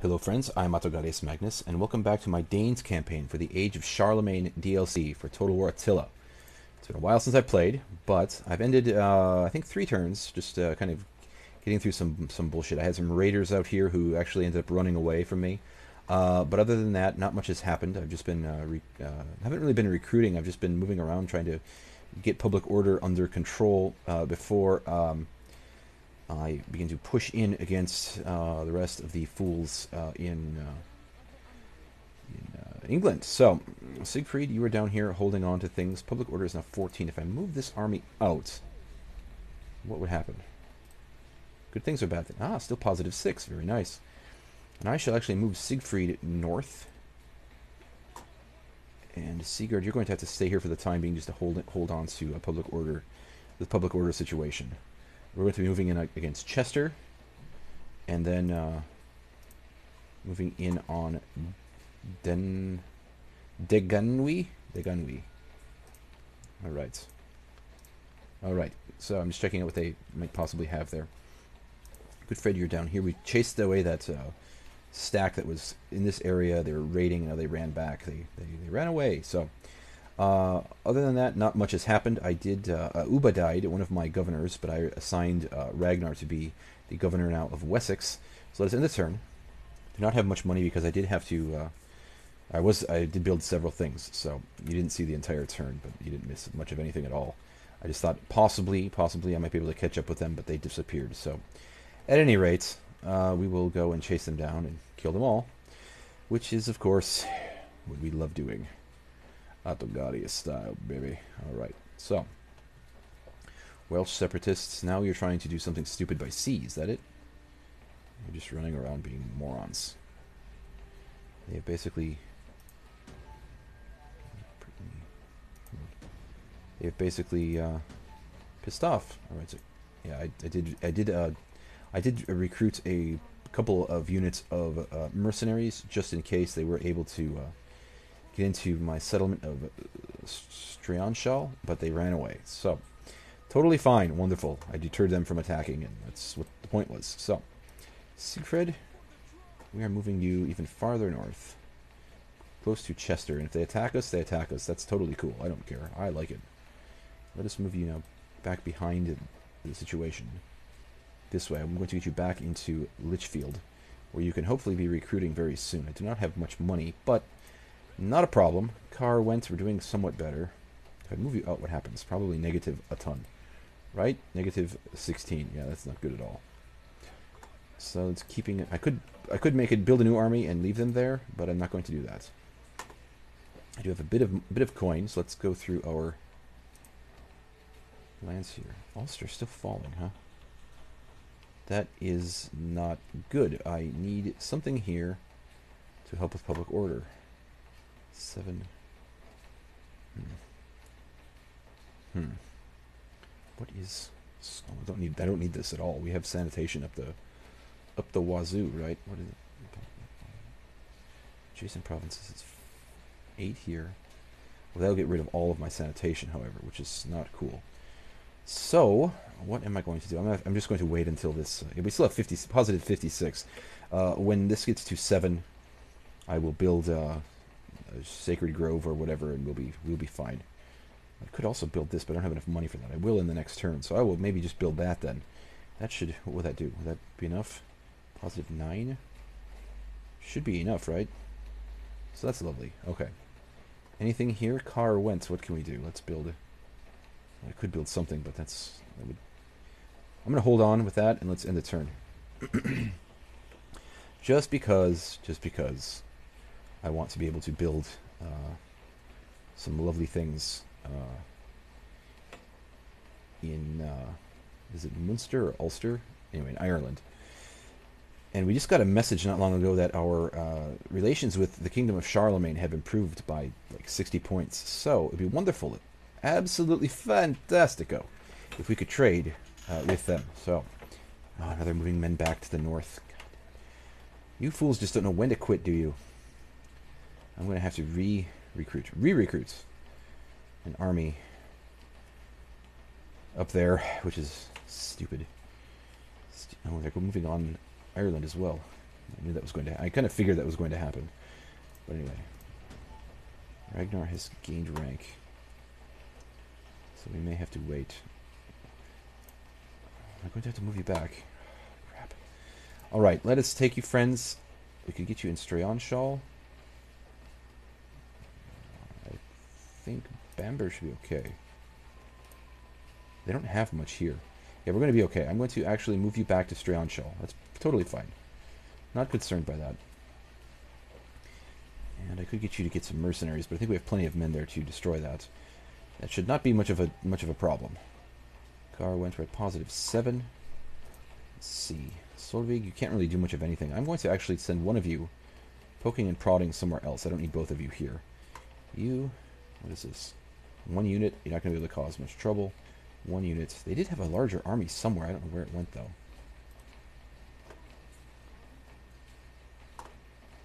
Hello friends, I'm Ahdohgahlius Magnus, and welcome back to my Danes campaign for the Age of Charlemagne DLC for Total War Attila. It's been a while since I played, but I've ended, uh, I think, three turns, just uh, kind of getting through some some bullshit. I had some raiders out here who actually ended up running away from me. Uh, but other than that, not much has happened. I've just been, uh, uh, haven't really been recruiting. I've just been moving around trying to get public order under control uh, before um, I begin to push in against uh, the rest of the fools uh, in, uh, in uh, England. So, Siegfried, you are down here holding on to things. Public order is now 14. If I move this army out, what would happen? Good things or bad things? Ah, still positive 6. Very nice. And I shall actually move Siegfried north. And Sigurd, you're going to have to stay here for the time being just to hold hold on to a public order, the public order situation. We're going to be moving in against Chester, and then uh, moving in on Den Degunwy. Degunwy. All right. All right. So I'm just checking out what they might possibly have there. Good Fred, you're down here. We chased away that uh, stack that was in this area. They were raiding. You know, they ran back. They, they, they ran away. So uh, other than that, not much has happened. I did. Uh, uh, Ubba died, one of my governors, but I assigned uh, Ragnar to be the governor now of Wessex. So let's end the turn. Do not have much money because I did have to. Uh, I was. I did build several things, so you didn't see the entire turn, but you didn't miss much of anything at all. I just thought possibly, possibly I might be able to catch up with them, but they disappeared. So, at any rate, uh, we will go and chase them down and kill them all, which is, of course, what we love doing. Ahdohgahlius style, baby. Alright, so. Welsh separatists, now you're trying to do something stupid by sea, is that it? You're just running around being morons. They have basically... They have basically uh, pissed off. Alright, so yeah, I, I did I did uh, I did recruit a couple of units of uh, mercenaries just in case they were able to uh, get into my settlement of uh, Streoneshalh, but they ran away. So, totally fine, wonderful. I deterred them from attacking, and that's what the point was. So, Siegfried, we are moving you even farther north, close to Chester. And if they attack us, they attack us. That's totally cool. I don't care. I like it. Let us move you now back behind the situation. This way, I'm going to get you back into Lichfield, where you can hopefully be recruiting very soon. I do not have much money, but not a problem. Caer Went. We're doing somewhat better. If I move you out, what happens? Probably negative a ton. Right? Negative 16. Yeah, that's not good at all. So it's keeping it. I could I could make it build a new army and leave them there, but I'm not going to do that. I do have a bit of bit of coins. Let's go through our lands here. Ulster still falling, huh? That is not good. I need something here to help with public order. Seven. Hmm. Hmm. What is? I don't need. I don't need this at all. We have sanitation up the, up the wazoo, right? What is it? Adjacent provinces. It's eight here. Well, that'll get rid of all of my sanitation, however, which is not cool. So, what am I going to do? I'm, I'm just going to wait until this. Uh, we still have 50, positive 56. Uh, when this gets to seven, I will build. Uh, Sacred Grove or whatever, and we'll be we'll be fine. I could also build this, but I don't have enough money for that. I will in the next turn, so I will maybe just build that then. That should what will that do? Will that be enough? Positive nine should be enough, right? So that's lovely. Okay. Anything here? Car Wentz. What can we do? Let's build. I could build something, but that's that would. I'm gonna hold on with that, and let's end the turn. just because, just because I want to be able to build uh, some lovely things uh, in uh, is it Munster or Ulster? Anyway, in Ireland. And we just got a message not long ago that our uh, relations with the Kingdom of Charlemagne have improved by like 60 points. So it'd be wonderful, absolutely fantastico, if we could trade uh, with them. So, oh, now they're moving men back to the north. You fools just don't know when to quit, do you? I'm going to have to re-recruit, re-recruit an army up there, which is stupid. oh, they're moving on Ireland as well. I knew that was going to. I kind of figured that was going to happen. But anyway, Ragnar has gained rank, so we may have to wait. I'm going to have to move you back. Crap. All right, let us take you, friends. We could get you in Streoneshalh. I think Bamber should be okay. They don't have much here. Yeah, we're going to be okay. I'm going to actually move you back to Streoneshalh. That's totally fine. Not concerned by that. And I could get you to get some mercenaries, but I think we have plenty of men there to destroy that. That should not be much of a much of a problem. Caer Went right positive seven. Let's see. Solveig, you can't really do much of anything. I'm going to actually send one of you poking and prodding somewhere else. I don't need both of you here. You, what is this? One unit, you're not going to be able to cause much trouble. One unit. They did have a larger army somewhere. I don't know where it went, though.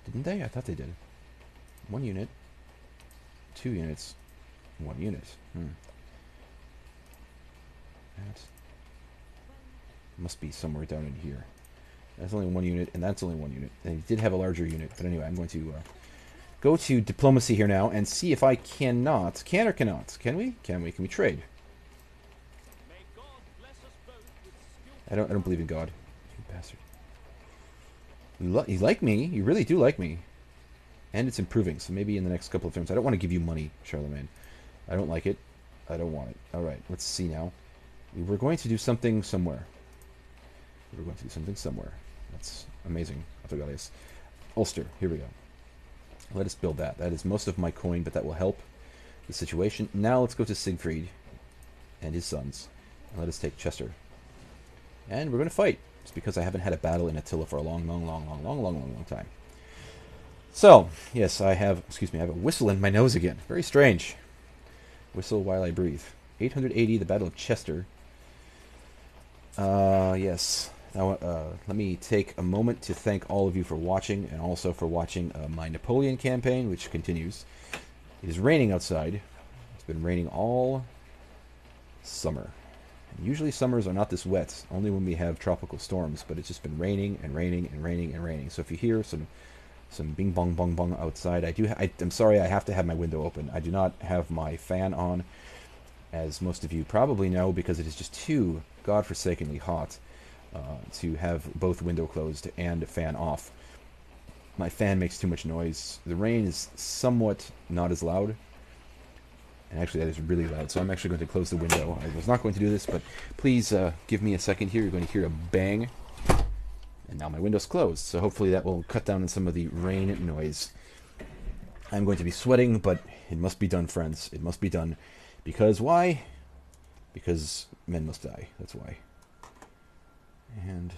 Didn't they? I thought they did. One unit. Two units. One unit. Hmm. That must be somewhere down in here. That's only one unit, and that's only one unit. They did have a larger unit, but anyway, I'm going to uh, go to diplomacy here now and see if I cannot, can or cannot, can we? Can we? Can we trade? I don't. I don't believe in God. You bastard. You, you like me. You really do like me. And it's improving, so maybe in the next couple of films. I don't want to give you money, Charlemagne. I don't like it. I don't want it. Alright, let's see now. We're going to do something somewhere. We're going to do something somewhere. That's amazing. Ahdohgahlius. Ulster. Here we go. Let us build that. That is most of my coin, but that will help the situation. Now let's go to Siegfried and his sons. And let us take Chester. And we're going to fight. It's because I haven't had a battle in Attila for a long, long, long, long, long, long, long, long time. So, yes, I have, excuse me, I have a whistle in my nose again. Very strange. Whistle while I breathe. 880, the Battle of Chester. Uh, yes. Now, uh, let me take a moment to thank all of you for watching, and also for watching uh, my Napoleon campaign, which continues. It is raining outside. It's been raining all summer. And usually summers are not this wet, only when we have tropical storms, but it's just been raining and raining and raining and raining. So if you hear some some bing bong bong bong outside, I do. I, I'm sorry, I have to have my window open. I do not have my fan on, as most of you probably know, because it is just too godforsakenly hot to have both window closed and fan off. My fan makes too much noise. The rain is somewhat not as loud, and actually, that is really loud, so I'm actually going to close the window. I was not going to do this, but please uh, give me a second here. You're going to hear a bang. And now my window's closed, so hopefully that will cut down on some of the rain noise. I'm going to be sweating, but it must be done, friends. It must be done. Because why? Because men must die. That's why. And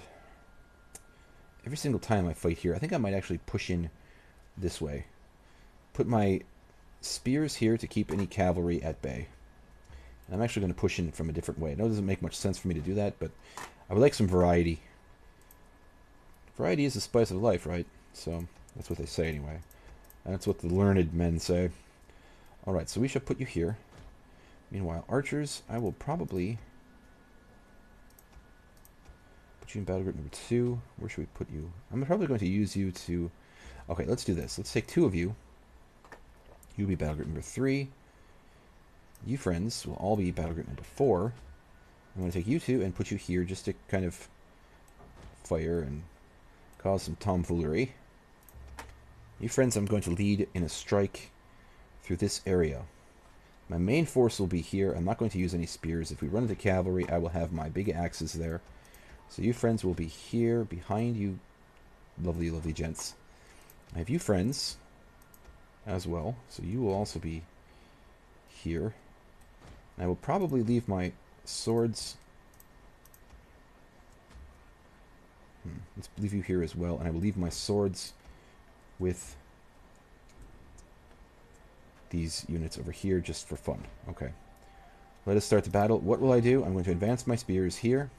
every single time I fight here, I think I might actually push in this way. Put my spears here to keep any cavalry at bay. And I'm actually going to push in from a different way. I know it doesn't make much sense for me to do that, but I would like some variety. Variety is the spice of life, right? So that's what they say anyway. And that's what the learned men say. Alright, so we shall put you here. Meanwhile, archers, I will probably you in battle group number two. Where should we put you? I'm probably going to use you to... Okay, let's do this. Let's take two of you You'll be battle group number three. You friends will all be battle group number four. I'm going to take you two and put you here just to kind of fire and cause some tomfoolery. You friends, I'm going to lead in a strike through this area. My main force will be here. I'm not going to use any spears. If we run into cavalry, I will have my big axes there. So you friends will be here behind you, lovely, lovely gents. I have you friends as well. So you will also be here. And I will probably leave my swords. Hmm, let's leave you here as well. And I will leave my swords with these units over here just for fun. Okay. Let us start the battle. What will I do? I'm going to advance my spears here.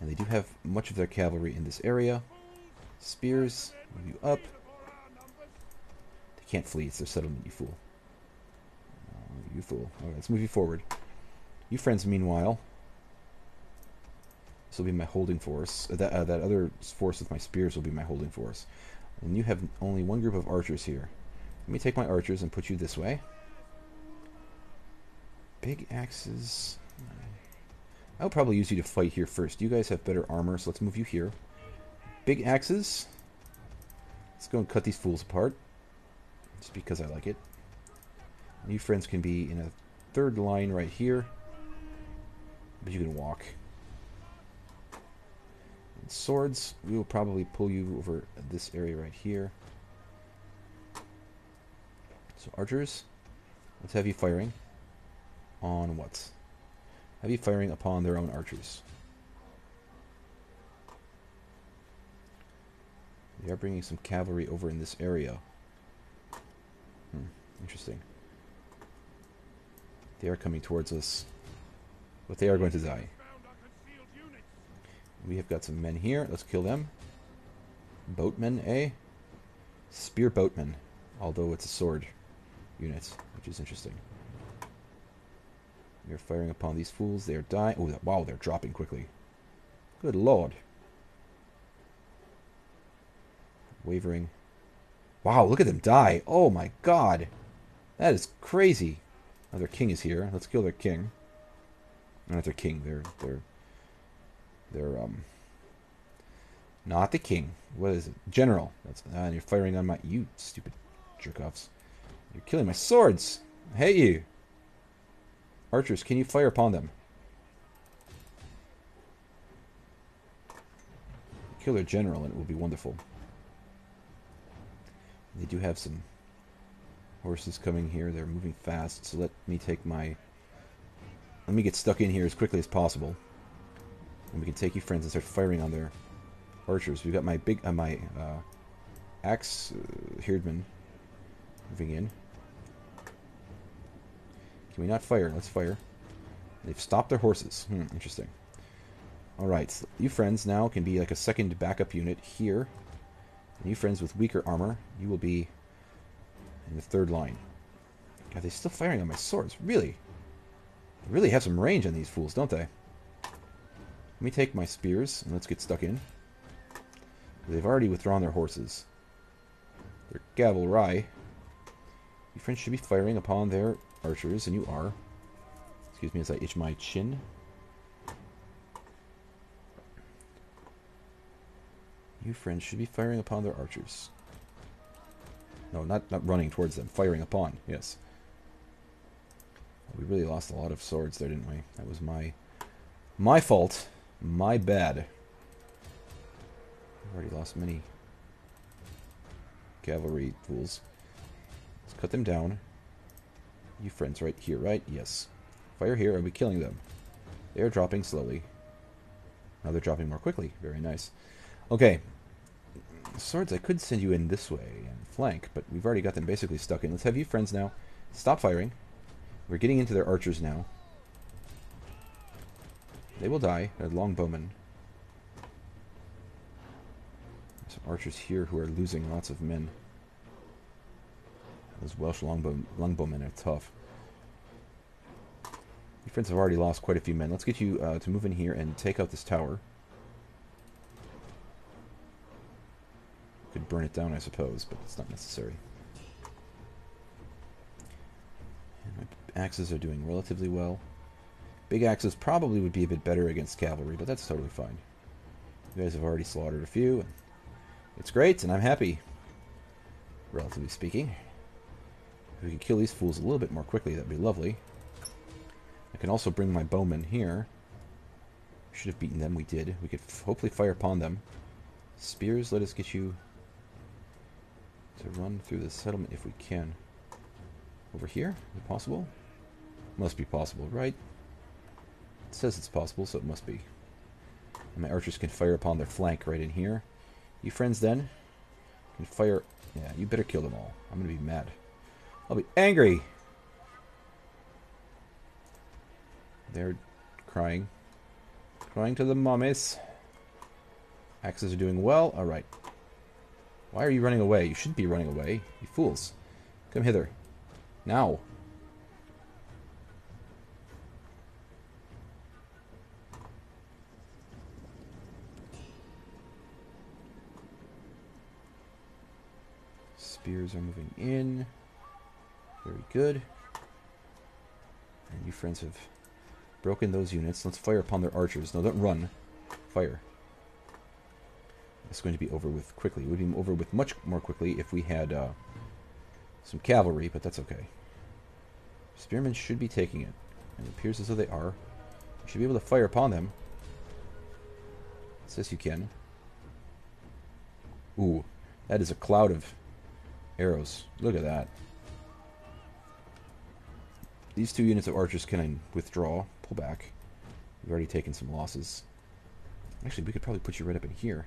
And they do have much of their cavalry in this area. Spears, move you up They can't flee. It's their settlement, you fool. Uh, you fool. Alright, let's move you forward. You friends, meanwhile, This will be my holding force. Uh, that uh, that other force with my spears will be my holding force. And you have only one group of archers here. Let me take my archers and put you this way. Big axes. I'll probably use you to fight here first. You guys have better armor, so let's move you here. Big axes. Let's go and cut these fools apart. Just because I like it. You friends can be in a third line right here. But you can walk. And swords, we will probably pull you over this area right here. So archers, let's have you firing on what? Heavy firing upon their own archers. They are bringing some cavalry over in this area. Hmm, interesting. They are coming towards us. But they are going to die. We have got some men here. Let's kill them. Boatmen, eh? Spear boatmen. Although it's a sword unit, which is interesting. You're firing upon these fools. They are dying. Oh, wow, they're dropping quickly. Good lord. Wavering. Wow, look at them die. Oh my god. That is crazy. Oh, their king is here. Let's kill their king. Not their king. They're they're they're um not the king. What is it? General. That's uh, and you're firing on my you stupid jerk-offs. You're killing my swords. I hate you. Archers, can you fire upon them? Kill their general and it will be wonderful. They do have some horses coming here. They're moving fast, so let me take my... Let me get stuck in here as quickly as possible. And we can take you friends and start firing on their archers. We've got my big... Uh, my uh, axe uh, herdman moving in. Can we not fire? Let's fire. They've stopped their horses. Hmm, interesting. Alright, so you friends now can be like a second backup unit here. And you friends with weaker armor, you will be in the third line. Are they still firing on my swords? Really? They really have some range on these fools, don't they? Let me take my spears and let's get stuck in. They've already withdrawn their horses. Their cavalry. You friends should be firing upon their archers, and you are. Excuse me as I itch my chin. You friends should be firing upon their archers. No, not, not running towards them. Firing upon, yes. We really lost a lot of swords there, didn't we? That was my... My fault. My bad. I've already lost many cavalry fools. Let's cut them down. You friends right here, right? Yes. Fire here, I'll be killing them. They are dropping slowly. Now they're dropping more quickly. Very nice. Okay. Swords, I could send you in this way and flank, but we've already got them basically stuck in. Let's have you friends now. Stop firing. We're getting into their archers now. They will die. They're bowmen. Some archers here who are losing lots of men. Those Welsh longbow longbowmen are tough. Your friends have already lost quite a few men. Let's get you uh, to move in here and take out this tower. Could burn it down, I suppose, but it's not necessary. And my axes are doing relatively well. Big axes probably would be a bit better against cavalry, but that's totally fine. You guys have already slaughtered a few. It's great, and I'm happy, relatively speaking. We could kill these fools a little bit more quickly, that'd be lovely. I can also bring my bowmen here. Should have beaten them, we did. We could hopefully fire upon them. Spears, let us get you to run through the settlement if we can. Over here? Is it possible? Must be possible, right? It says it's possible, so it must be. And my archers can fire upon their flank right in here. You friends then can fire... Yeah, you better kill them all. I'm going to be mad. I'll be angry. They're crying. Crying to the mummies. Axes are doing well. Alright. Why are you running away? You should be running away. You fools. Come hither. Now. Spears are moving in. Very good. And you friends have broken those units. Let's fire upon their archers. No, don't run. Fire. It's going to be over with quickly. It would be over with much more quickly if we had uh, some cavalry, but that's okay. Spearmen should be taking it. And it appears as though they are. You should be able to fire upon them. It says you can. Ooh, that is a cloud of arrows. Look at that. These two units of archers can I withdraw, pull back. We've already taken some losses. Actually, we could probably put you right up in here.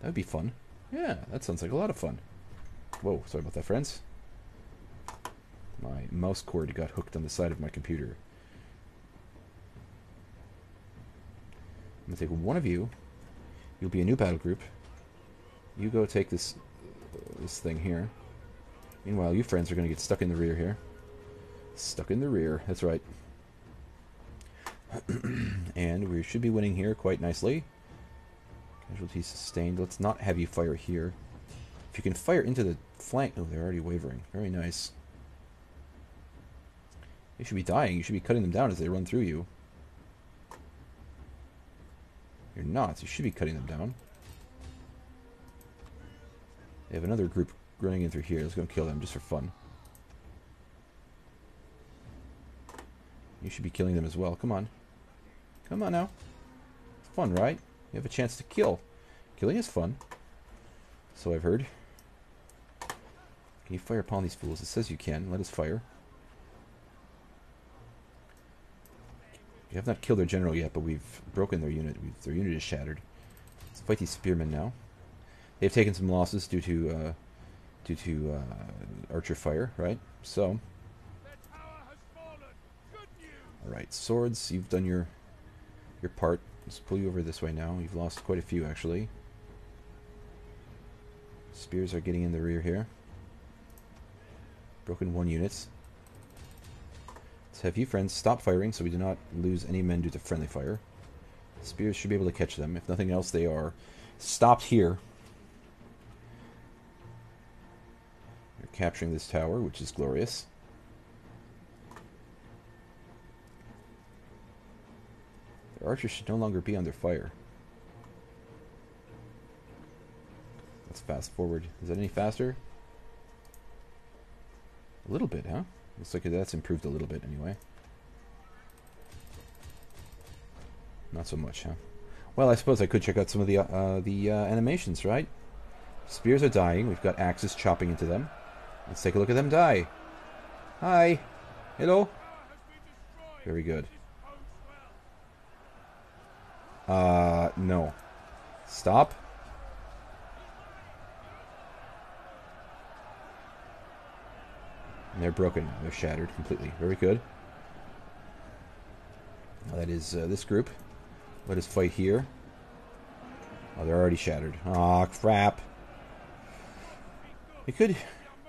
That would be fun. Yeah, that sounds like a lot of fun. Whoa, sorry about that, friends. My mouse cord got hooked on the side of my computer. I'm going to take one of you. You'll be a new battle group. You go take this this thing here. Meanwhile, you friends are going to get stuck in the rear here. Stuck in the rear, that's right. and we should be winning here quite nicely. Casualties sustained. Let's not have you fire here. If you can fire into the flank... Oh, they're already wavering. Very nice. They should be dying. You should be cutting them down as they run through you. You're not. You should be cutting them down. They have another group running in through here. Let's go kill them just for fun. You should be killing them as well. Come on. Come on now. It's fun, right? You have a chance to kill. Killing is fun. So I've heard. Can you fire upon these fools? It says you can. Let us fire. We have not killed their general yet, but we've broken their unit. We've, their unit is shattered. Let's fight these spearmen now. They've taken some losses due to uh, due to uh, archer fire, right? So, all right, swords. You've done your your part. Let's pull you over this way now. You've lost quite a few, actually. Spears are getting in the rear here. Broken one units. Let's have you friends stop firing so we do not lose any men due to friendly fire. Spears should be able to catch them. If nothing else, they are stopped here. They're capturing this tower, which is glorious. Their archers should no longer be under fire. Let's fast forward. Is that any faster? A little bit, huh? Looks like that's improved a little bit anyway. Not so much, huh? Well, I suppose I could check out some of the uh, the uh, animations, right? Spears are dying. We've got axes chopping into them. Let's take a look at them die. Hi. Hello. Very good. Uh, no. Stop. And they're broken. They're shattered completely. Very good. That is uh, this group. Let us fight here. Oh, they're already shattered. Aw, oh, crap. We could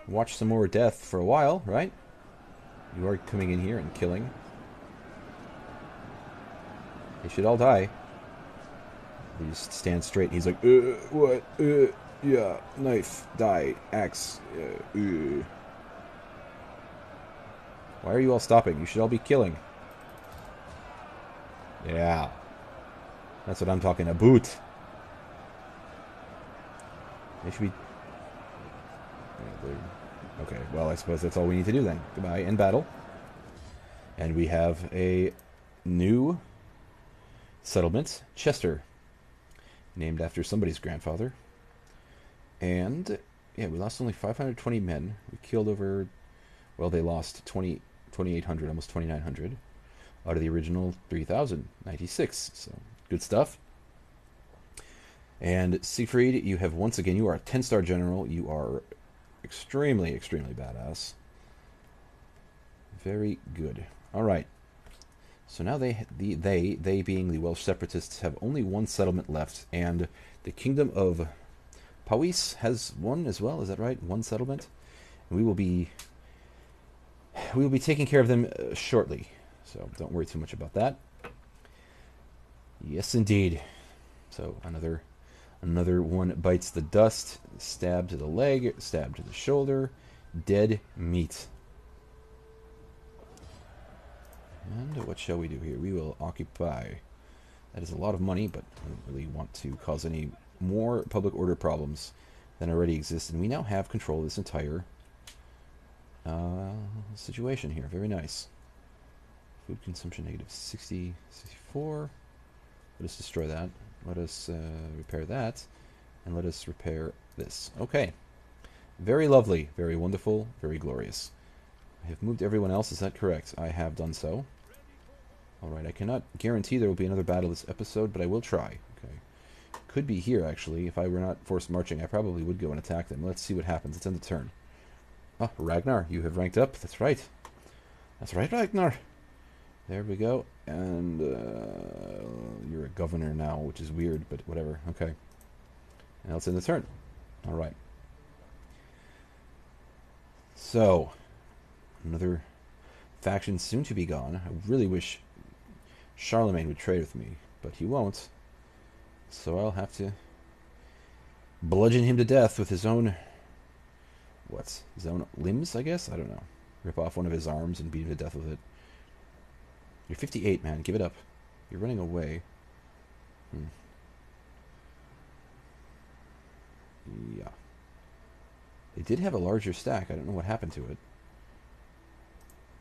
watch some more death for a while, right? You are coming in here and killing. They should all die. He just stands straight. He's like, uh, what? Uh, yeah, knife, die, axe. Uh, uh. Why are you all stopping? You should all be killing. Yeah. That's what I'm talking about. They should be... Okay, well, I suppose that's all we need to do then. Goodbye, end battle. And we have a new settlement, Chester named after somebody's grandfather. And yeah, we lost only 520 men. We killed over, well, they lost 20, 2,800, almost 2,900 out of the original 3,096. So good stuff. And Siegfried, you have once again, you are a 10 star general. You are extremely, extremely badass. Very good. All right. So now they, the, they, they being the Welsh separatists, have only one settlement left, and the kingdom of Powys has one as well. Is that right? One settlement. And we will be, we will be taking care of them uh, shortly. So don't worry too much about that. Yes, indeed. So another, Another one bites the dust. Stab to the leg. Stab to the shoulder. Dead meat. And what shall we do here? We will occupy. That is a lot of money, but I don't really want to cause any more public order problems than already exist. And we now have control of this entire uh, situation here. Very nice. Food consumption negative 60, 64. Let us destroy that. Let us uh, repair that. And let us repair this. Okay. Very lovely. Very wonderful. Very glorious. I have moved everyone else. Is that correct? I have done so. Alright, I cannot guarantee there will be another battle this episode, but I will try. Okay. Could be here, actually. If I were not forced marching, I probably would go and attack them. Let's see what happens. It's end the turn. Oh, Ragnar, you have ranked up. That's right. That's right, Ragnar. There we go. And uh, you're a governor now, which is weird, but whatever. Okay. Now it's in the turn. All right. So, another faction soon to be gone. I really wish Charlemagne would trade with me, but he won't. So I'll have to bludgeon him to death with his own what? His own limbs, I guess? I don't know. Rip off one of his arms and beat him to death with it. You're 58, man. Give it up. You're running away. Hmm. Yeah. They did have a larger stack. I don't know what happened to it.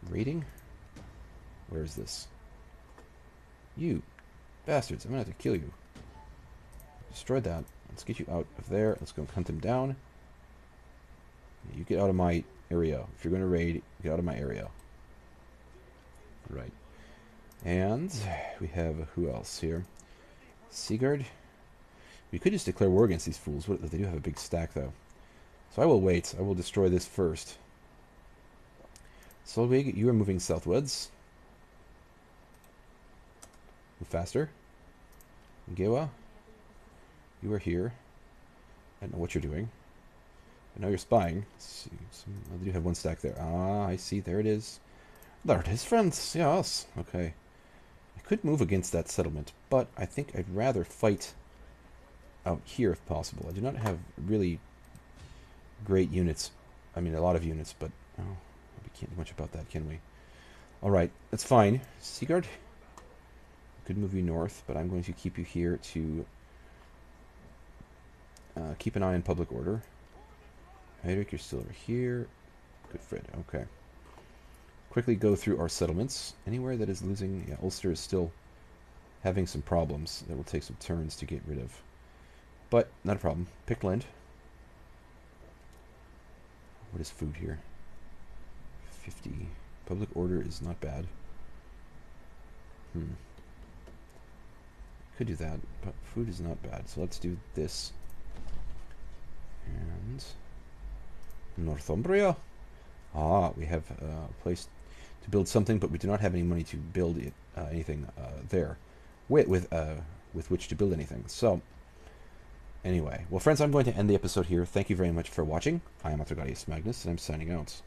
Rating? Where is this? You bastards. I'm to have to kill you. Destroyed that. Let's get you out of there. Let's go hunt him down. You get out of my area. If you're to raid, get out of my area. Right. And we have who else here? Sigurd. We could just declare war against these fools. What, they do have a big stack, though. So I will wait. I will destroy this first. Solveig, you are moving southwards. Move faster. Gewa, you are here. I don't know what you're doing. I know you're spying. Let's see. Some, oh, you have one stack there. Ah, I see. There it is. There it is, friends. Yes. Okay. I could move against that settlement, but I think I'd rather fight out here if possible. I do not have really great units. I mean, a lot of units, but oh, we can't do much about that, can we? All right, that's fine. Sigurd, could move you north, but I'm going to keep you here to uh, keep an eye on public order. Hedrick, you're still over here. Good Fred, okay. Quickly go through our settlements. Anywhere that is losing... Yeah, Ulster is still having some problems that will take some turns to get rid of. But, not a problem. Pictland. What is food here? 50. Public order is not bad. Hmm. Could do that, but food is not bad. So let's do this. And... Northumbria. Ah, we have a place to build something, but we do not have any money to build it, uh, anything uh, there with with, uh, with which to build anything. So, anyway, well, friends, I'm going to end the episode here. Thank you very much for watching. I am Arthur Magnus, and I'm signing out.